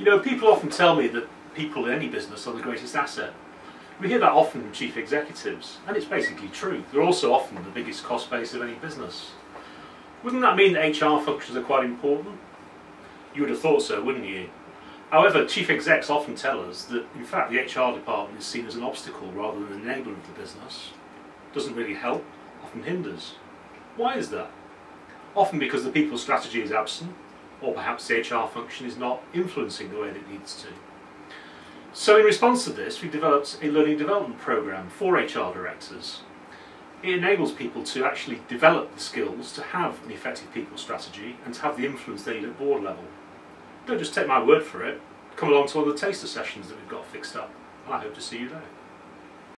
You know, people often tell me that people in any business are the greatest asset. We hear that often from chief executives, and it's basically true. They're also often the biggest cost base of any business. Wouldn't that mean that HR functions are quite important? You would have thought so, wouldn't you? However, chief execs often tell us that, in fact, the HR department is seen as an obstacle rather than an enabler of the business. Doesn't really help, often hinders. Why is that? Often because the people strategy is absent, or perhaps the HR function is not influencing the way that it needs to. So in response to this, we developed a learning development program for HR directors. It enables people to actually develop the skills to have an effective people strategy and to have the influence they need at board level. Don't just take my word for it, come along to one of the taster sessions that we've got fixed up, and I hope to see you there.